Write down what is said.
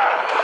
Yeah.